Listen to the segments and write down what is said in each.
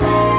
Girl,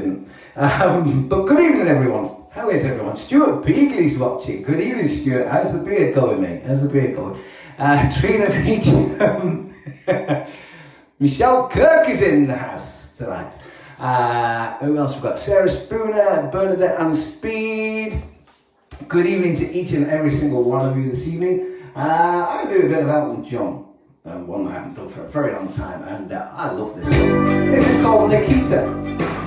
didn't. Um, but good evening, everyone. How is everyone? Stuart Beagley's watching. Good evening, Stuart. How's the beard going, mate? How's the beard going? Uh, Trina Beach, Michelle Kirk is in the house tonight. Uh, who else we've got? Sarah Spooner, Bernadette and Speed. Good evening to each and every single one of you this evening. Uh, I do a bit of Elton John, um, one I haven't done for a very long time, and uh, I love this song. This is called Nikita.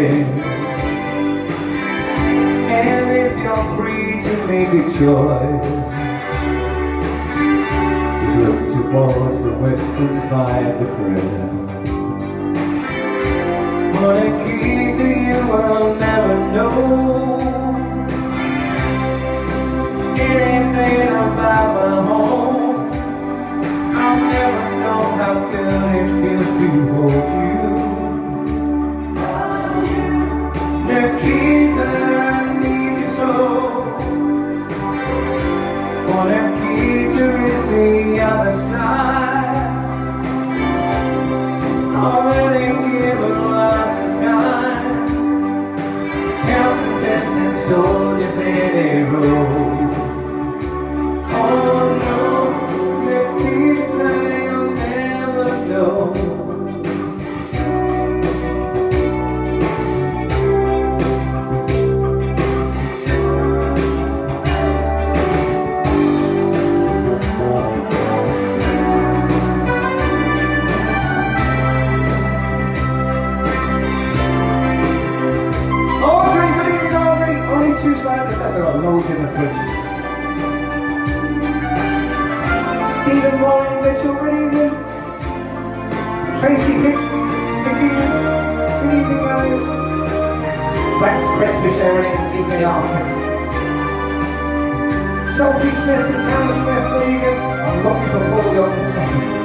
been And if you're free to make a choice Look towards the west and find a friend What a key to you I'll never know. Anything about my home I'll never know how good it feels to hold you. The other side. The fridge. Stephen Warren Mitchell, good evening. Tracy Hick, Vicky, good evening, guys. For sharing it in TKR. Sophie Smith and Hannah Smith, good evening. I'm looking for Paul Young.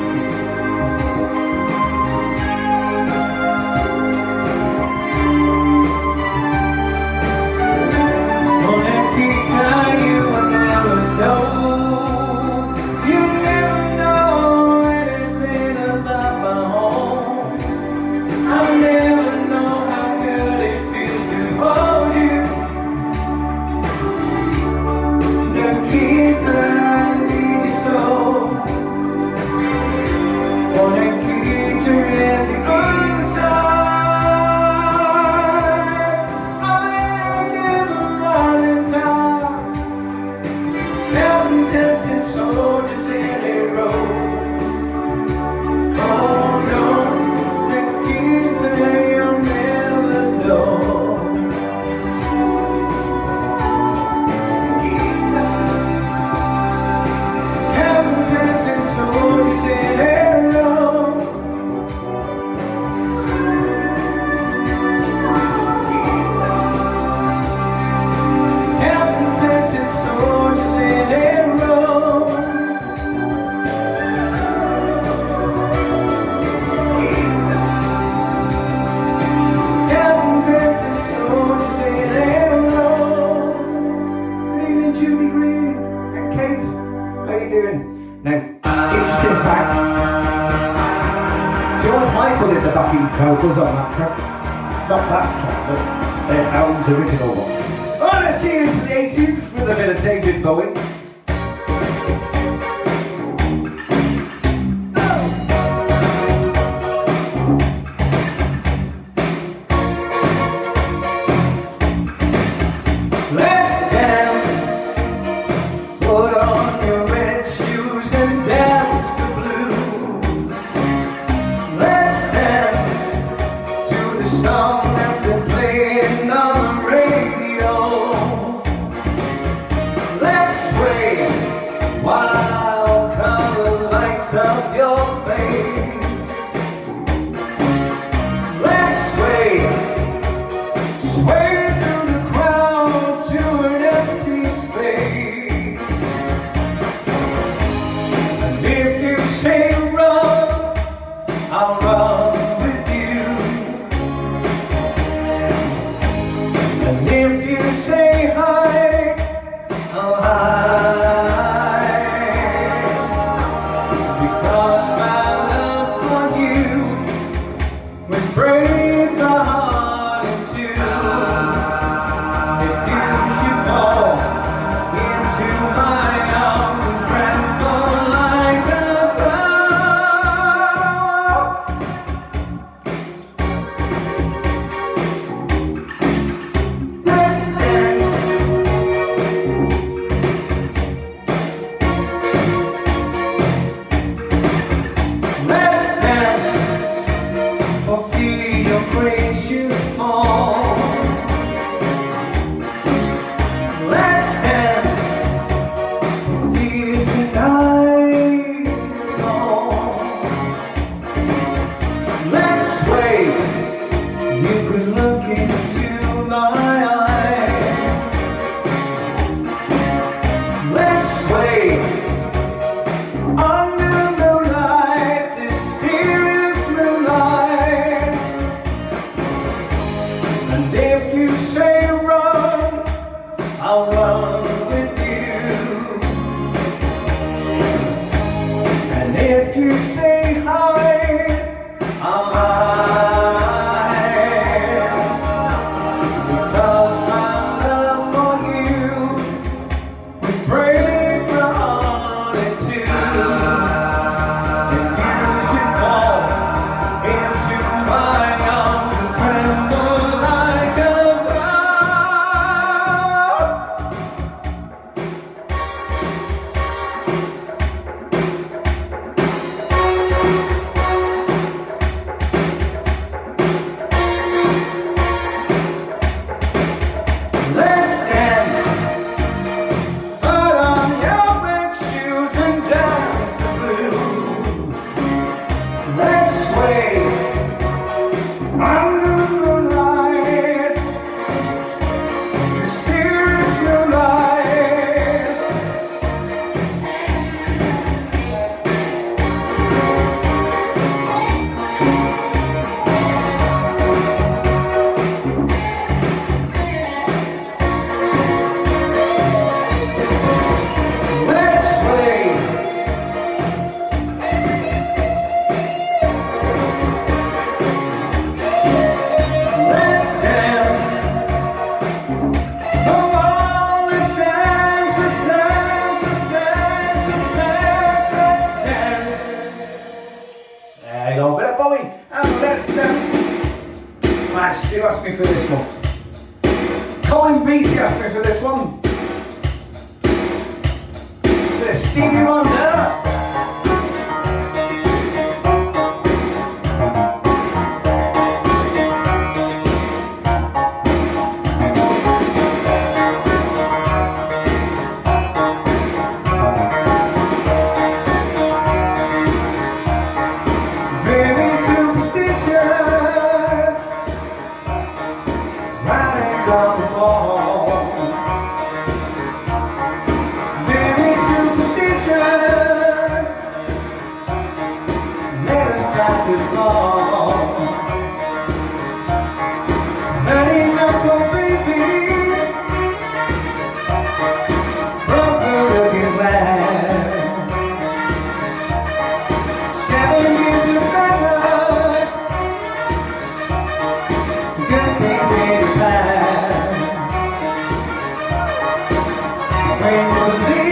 When you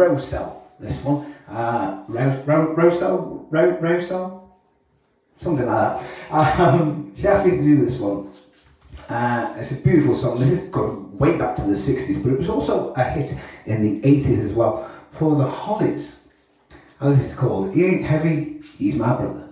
Rosel, this one. Uh, Rosel, Rosel, something like that. Um, she asked me to do this one. Uh, it's a beautiful song. This is going way back to the 60s, but it was also a hit in the 80s as well for the Hollies. And this is called He Ain't Heavy, He's My Brother.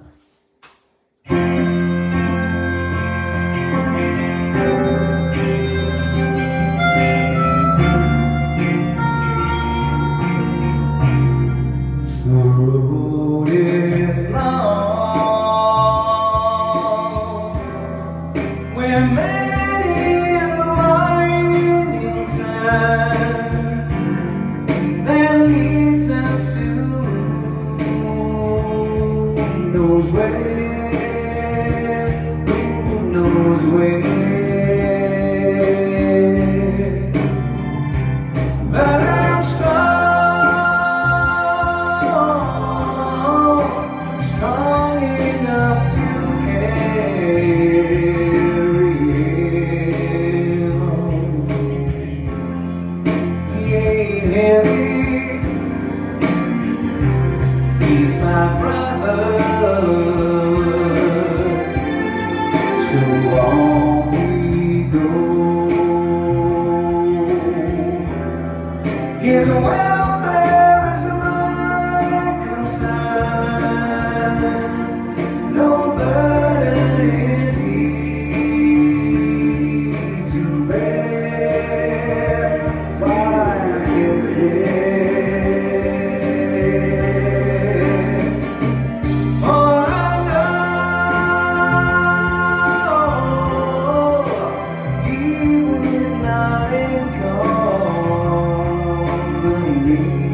you.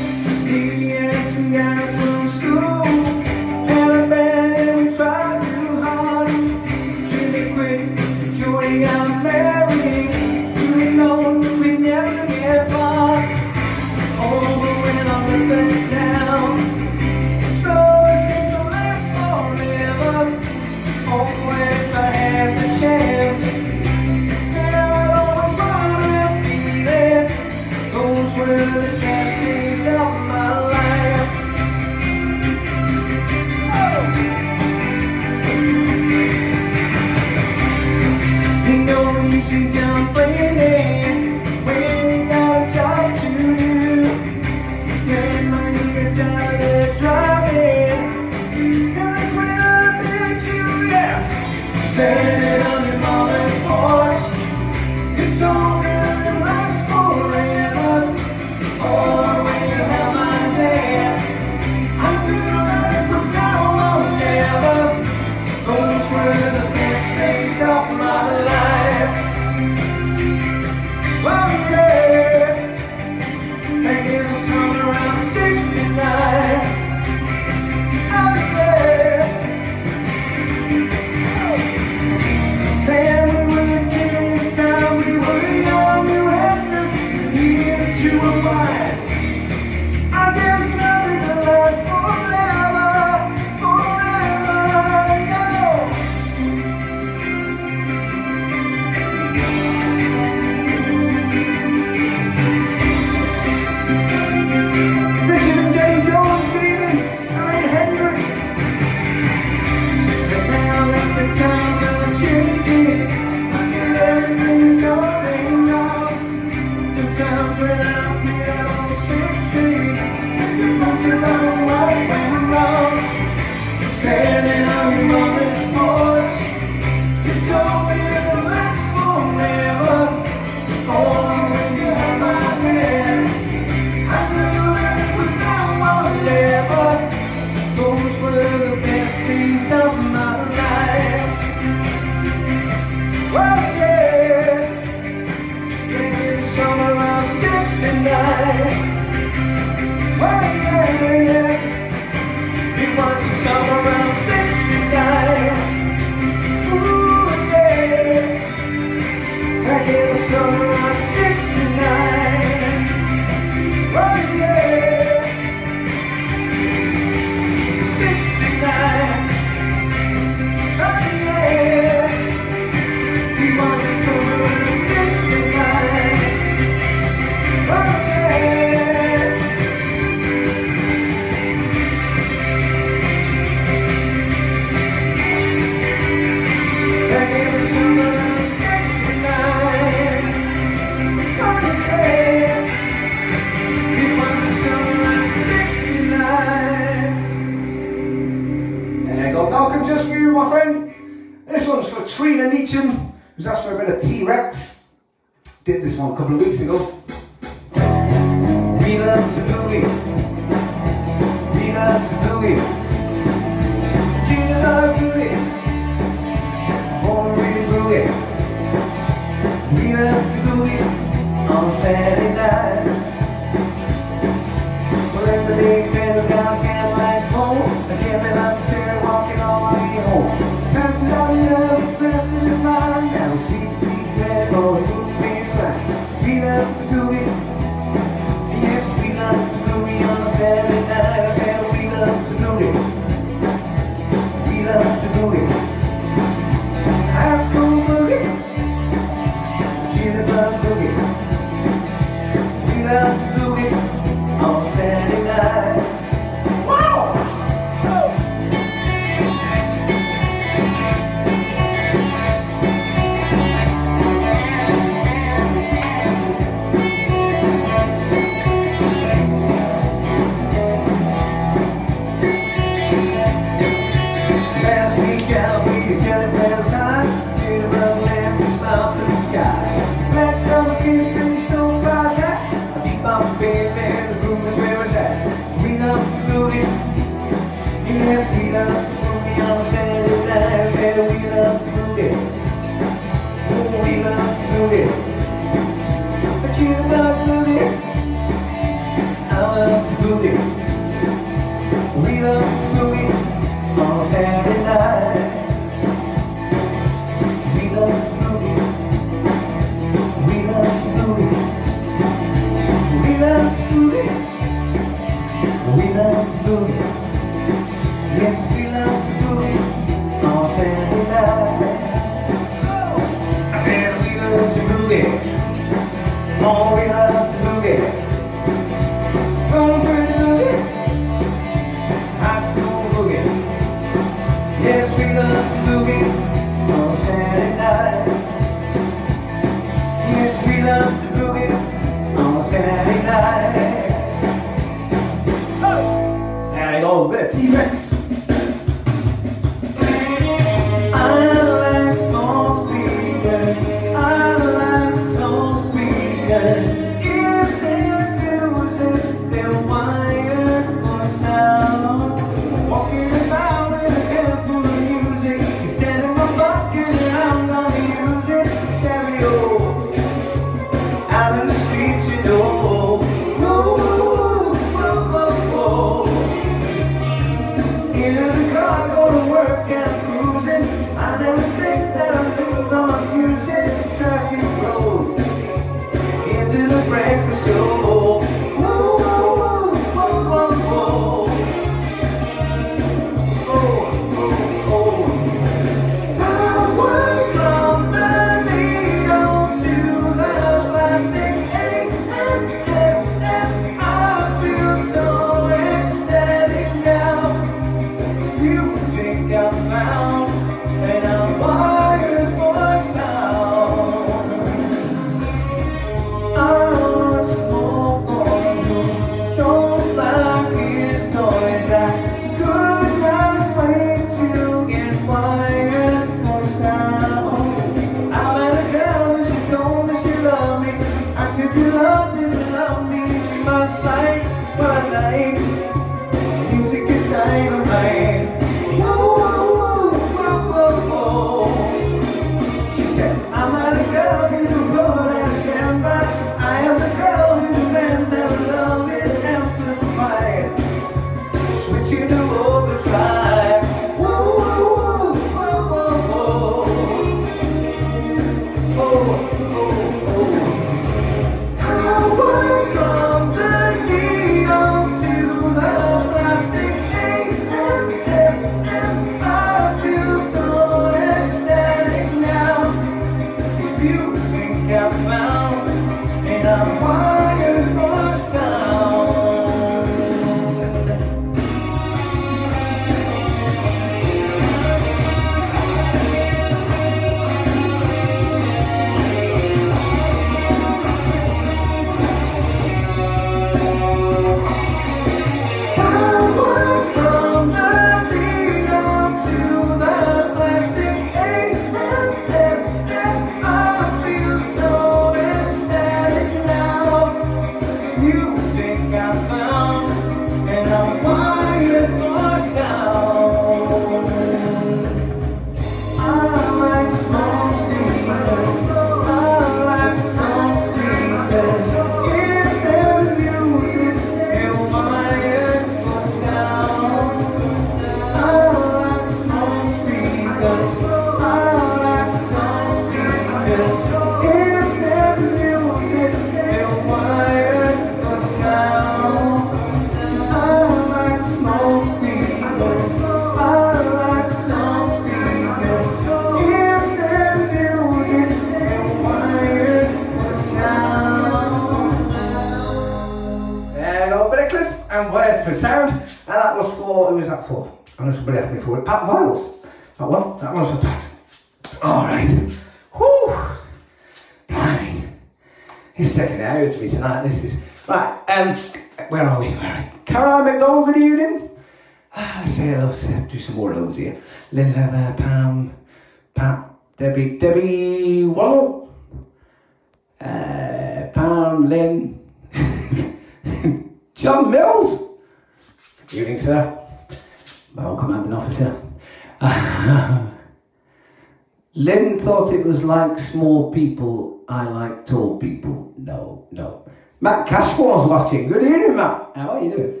Was like small people, I like tall people. No, no. Matt Cashmore's watching. Good evening, Matt. How are you doing?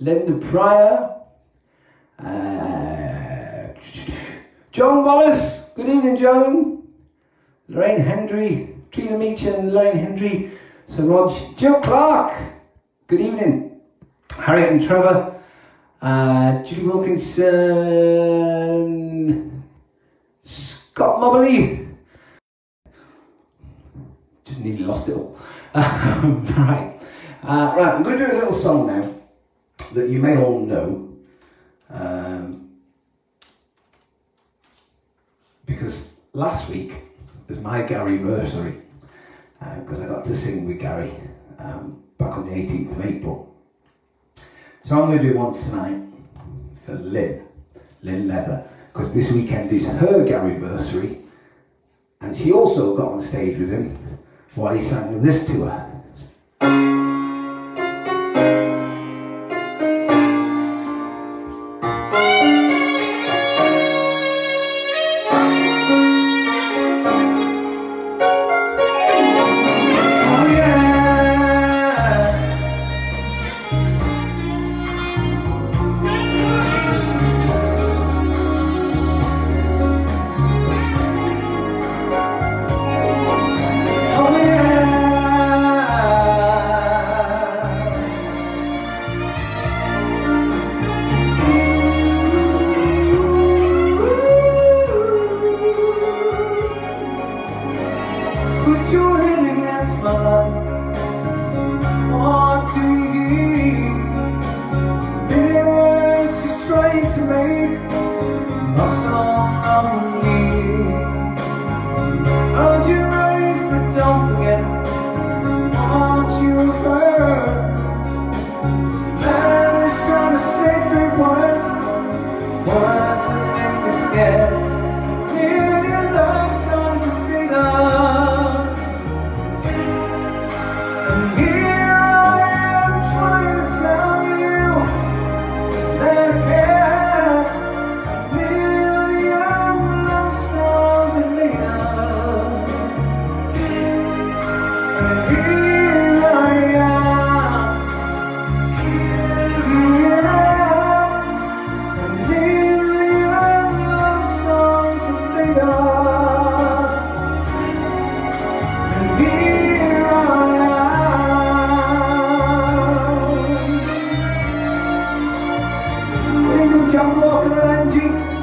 Linda Pryor. Uh, Joan Wallace. Good evening, Joan. Lorraine Hendry. Trina Meacham, Lorraine Hendry. Sir Rog. Joe Clark. Good evening. Harriet and Trevor. Uh, Judy Wilkinson. Scott Mobley. Nearly lost it all. right. Uh, right, I'm going to do a little song now that you may all know. Um, because last week was my Gary anniversary. Because I got to sing with Gary um, back on the 18th of April. So I'm going to do one tonight for Lynn, Lynn Leather, because this weekend is her Gary anniversary, and she also got on stage with him while he sang this to her. Ladies and John Walker and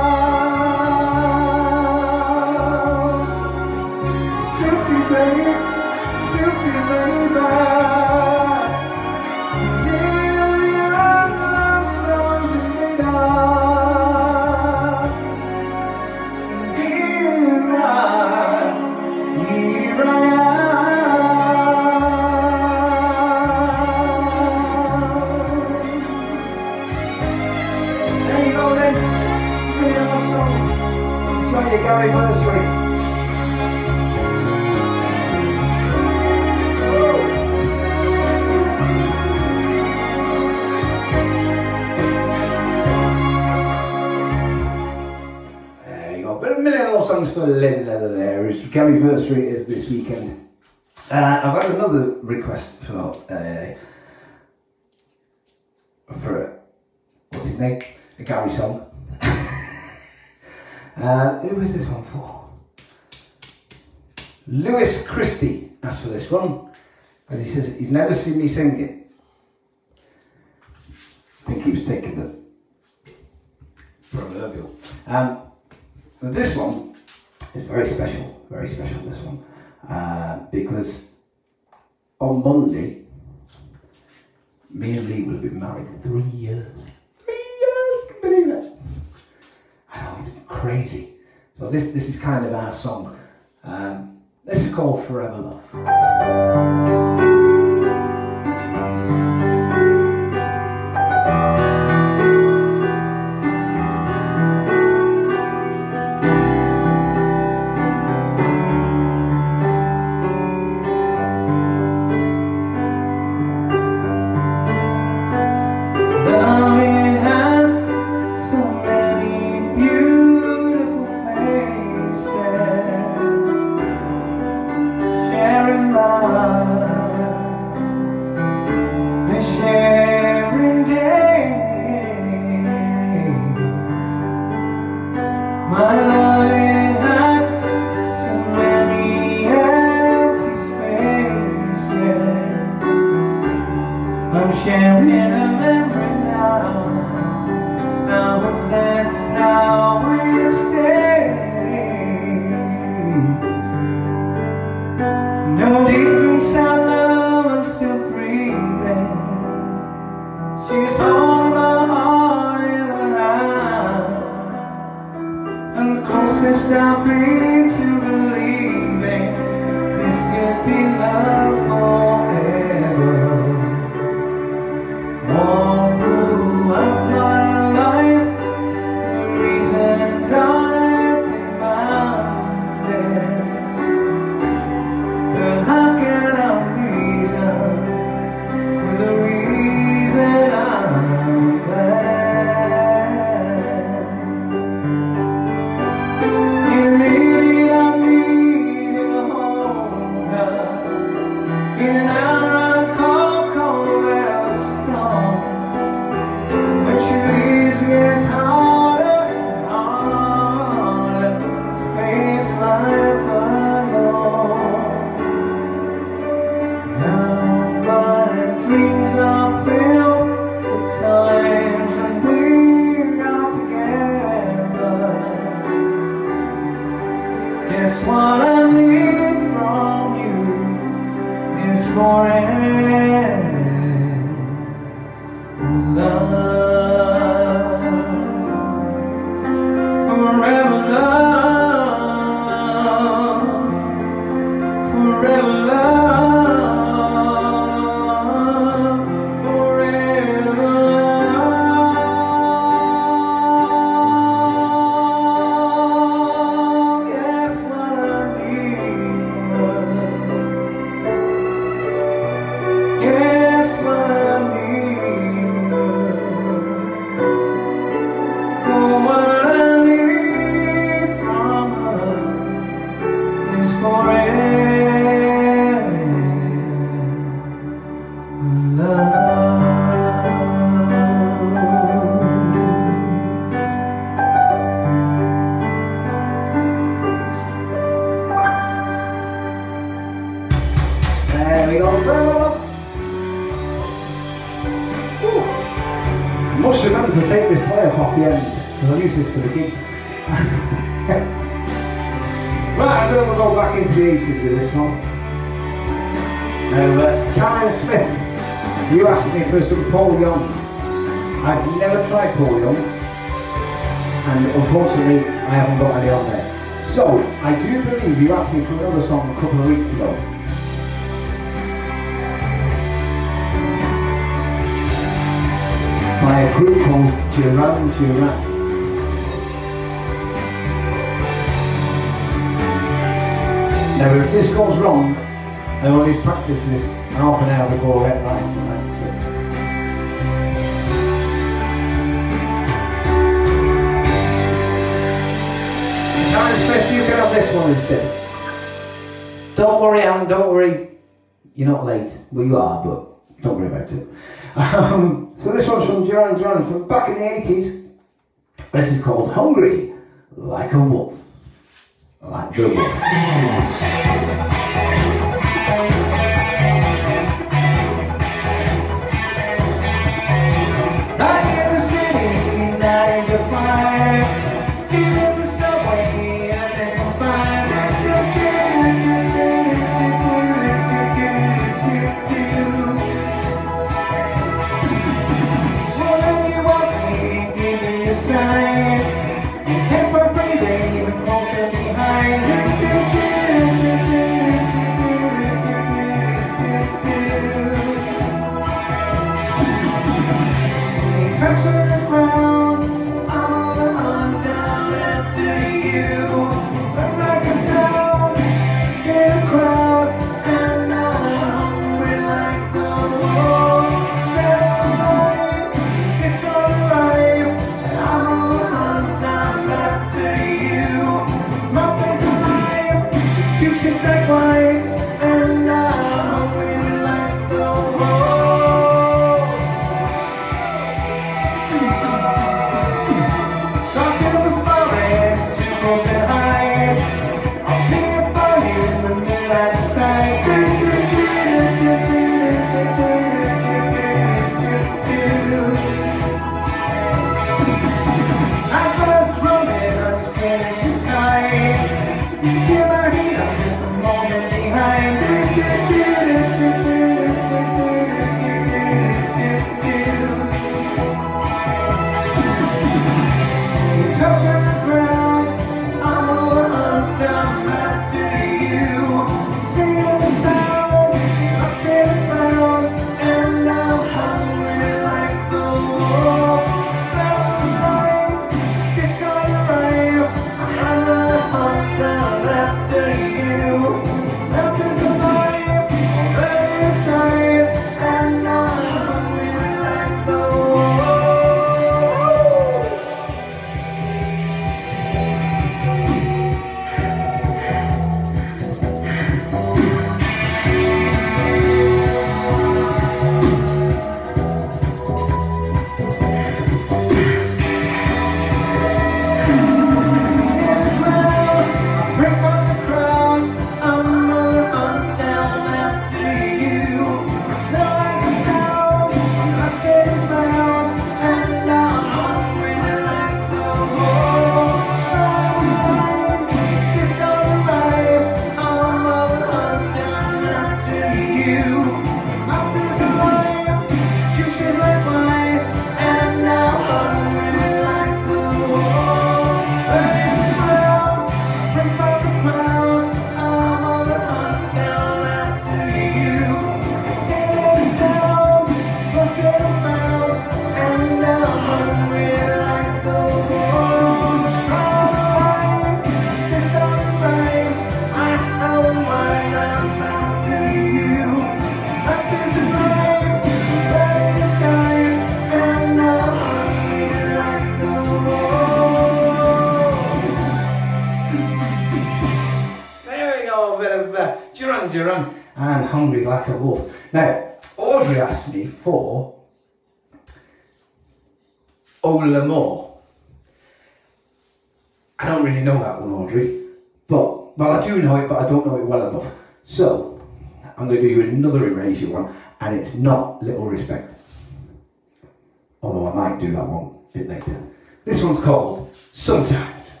might do that one a bit later. This one's called Sometimes.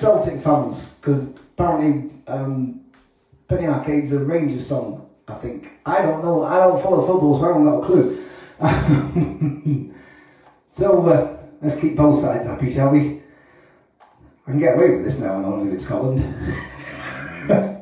Celtic fans because apparently um, Penny Arcade's a Rangers song. I think I don't know. I don't follow football, so I haven't got a clue. so uh, let's keep both sides happy, shall we? I can get away with this now, and I'm going in Scotland.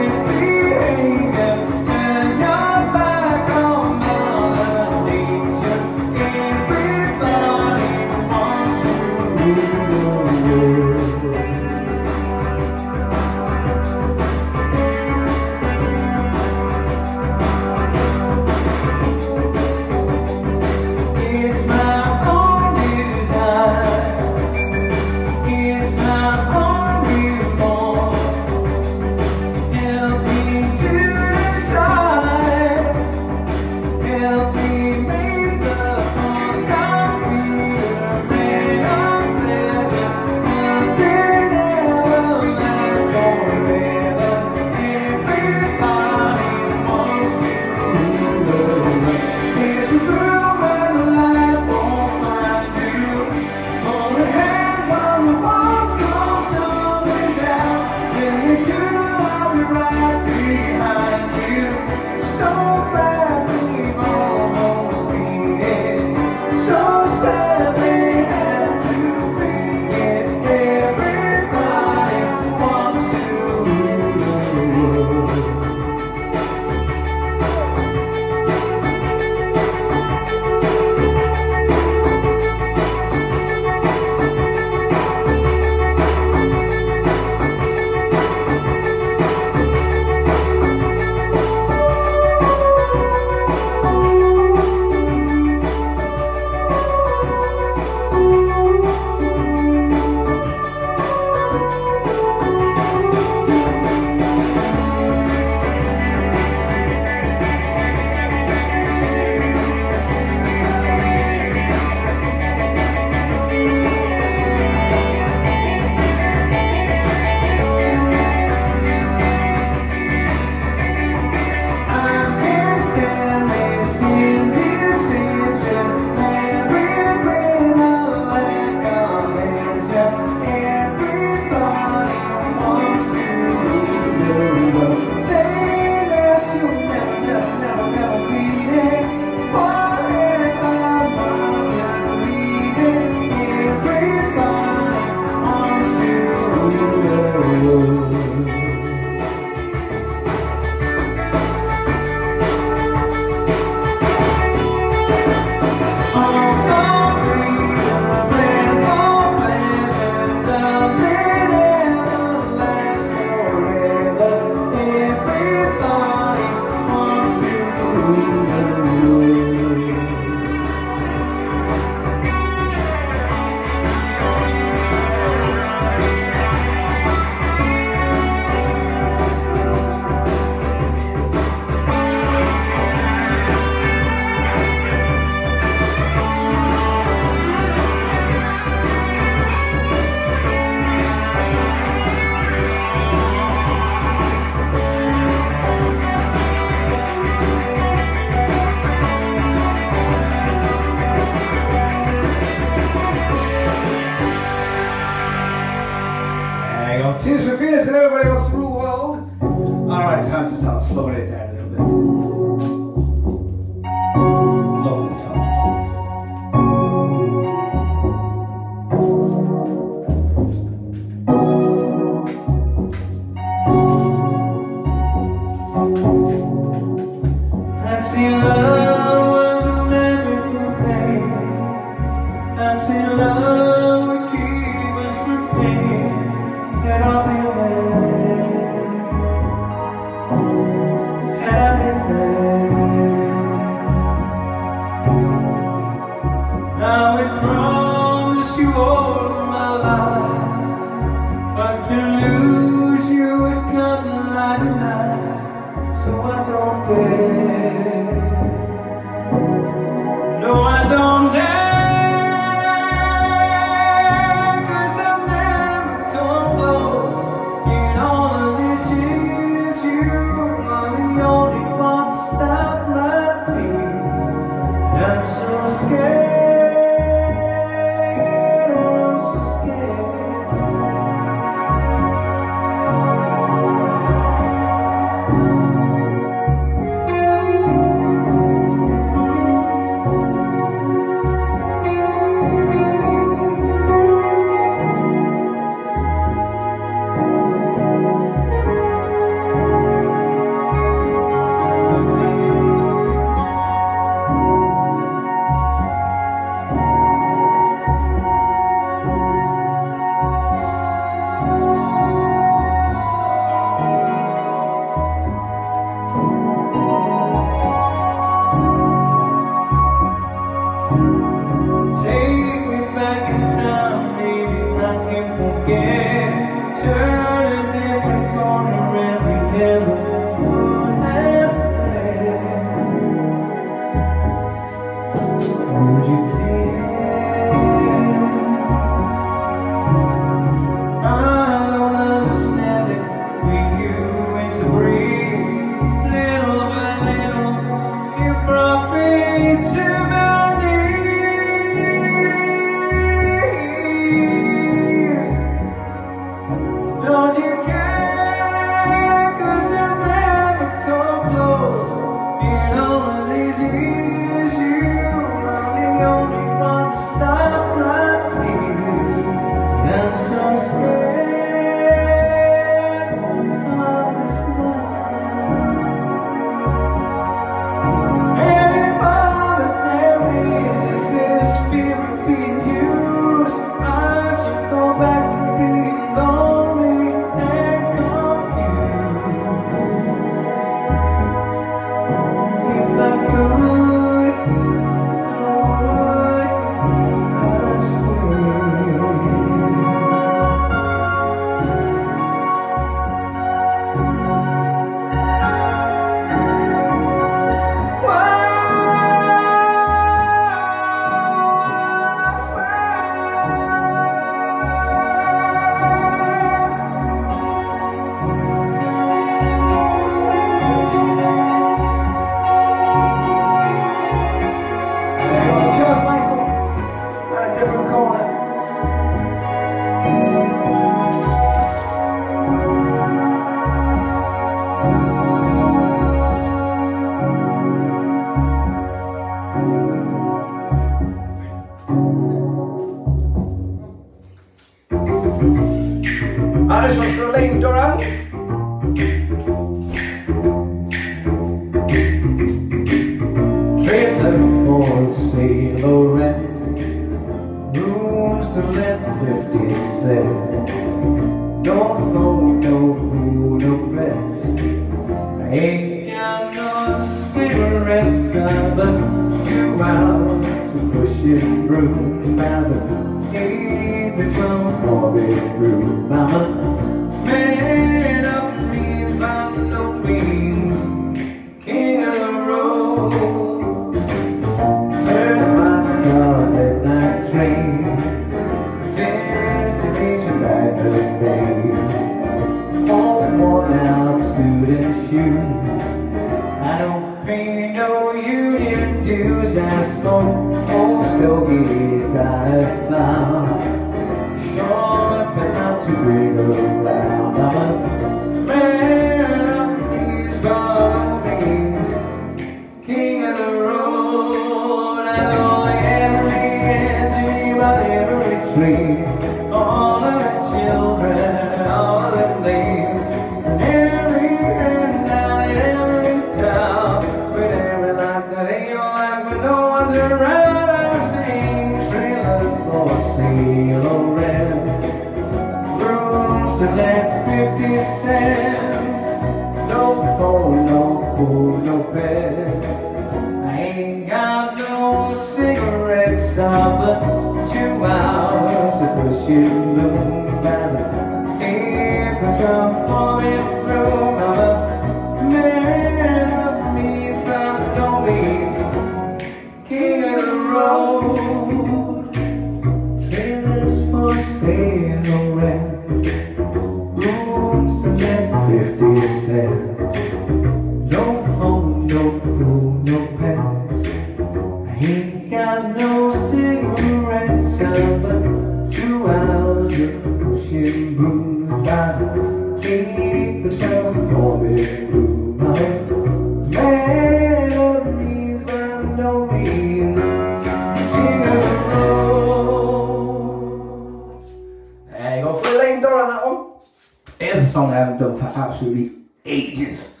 absolutely ages.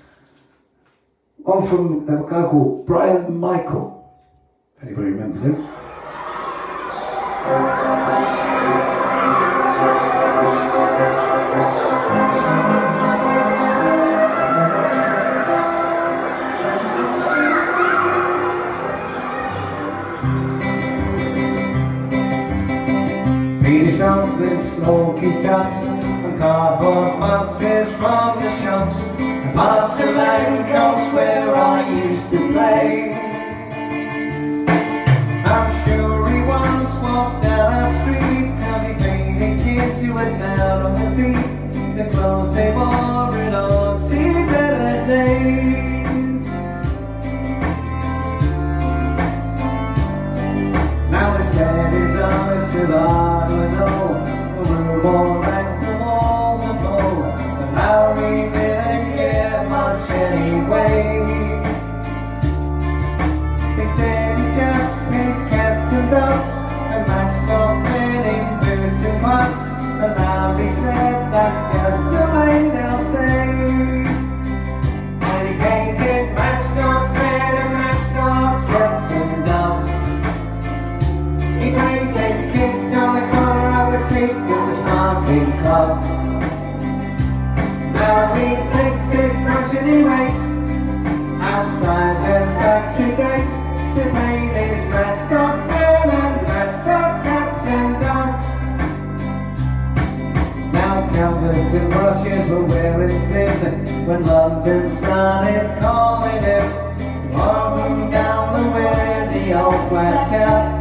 One from a guy called Brian Michael. Anybody remembers him. Maybe something smoky tops cardboard boxes from the shops and parts of Ancoats where I used to play. I'm sure he once walked down our street he painted kids who were down on their feet. The clothes they wore and all see better days. Now the set is on to the of the room and clogs And now they said that's just the way they'll stay. And he painted matchstalk and matchstalk cats and dogs he painted kids on the corner of the street with the sparkling clocks. Now he takes his brush and he waits outside the factory gates canvas and brushes were wearing thin when London started calling him. Walking down the way, the old flat cap.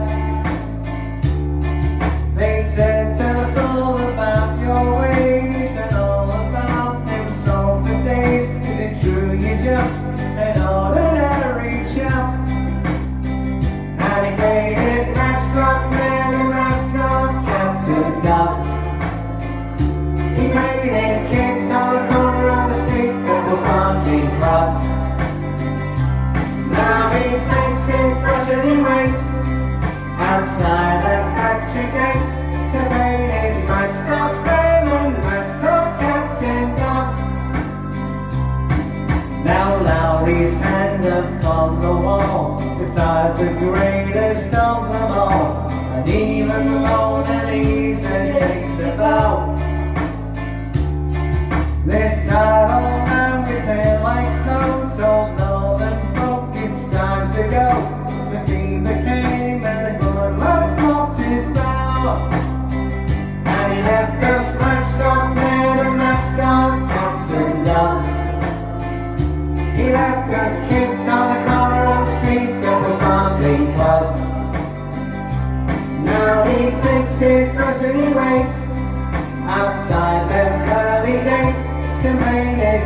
Brush waits outside the factory gates paint his matchstalk men and matched cats and dogs. Now Lowry's hand upon the wall beside the greatest of them all, and even the Mona Lisa takes a bow. This title man with hair like snow told his he waits outside them pearly gates to paint his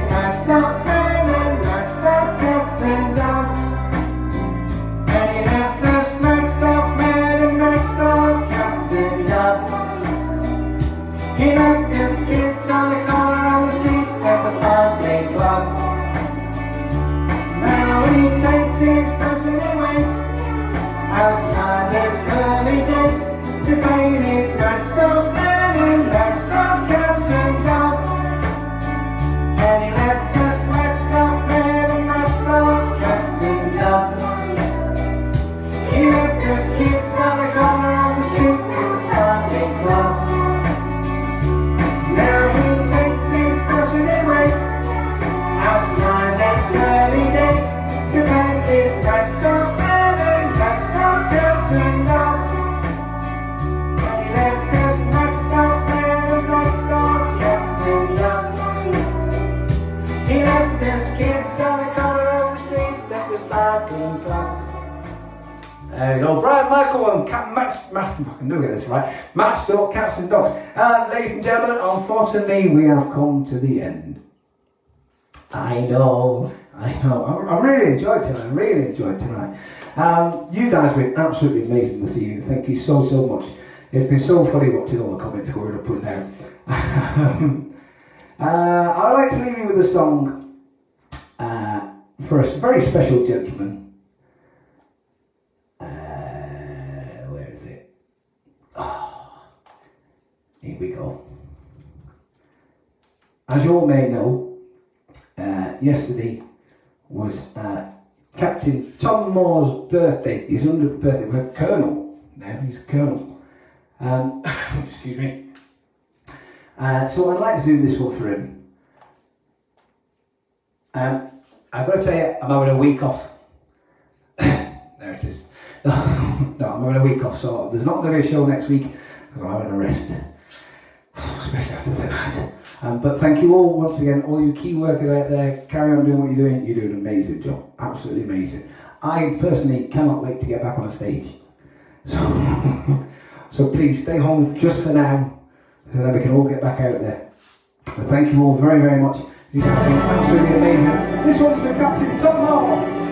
unfortunately we have come to the end. I know, I know, I, I really enjoyed tonight, I really enjoyed tonight. Um, you guys have been absolutely amazing this evening, thank you so, so much. It's been so funny watching all the comments we're going up and down. uh, I'd like to leave you with a song uh, for a very special gentleman. Uh, where is it? Oh, here we go. As you all may know, uh, yesterday was uh, Captain Tom Moore's birthday, He's under the birthday. We're Colonel now, he's a Colonel. Um, excuse me. Uh, so I'd like to do this one for him. Um, I've got to tell you, I'm having a week off. there it is. no, I'm having a week off, so there's not going to be a show next week because I'm having a rest. Especially after tonight. Um, but thank you all once again, all you key workers out there. Carry on doing what you're doing. You're doing an amazing job. Absolutely amazing. I personally cannot wait to get back on a stage. So, so please stay home just for now, so that we can all get back out there. But thank you all very, very much. You have been absolutely amazing. This one's for Captain Tom Moore.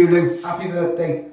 You, Lou. Happy birthday.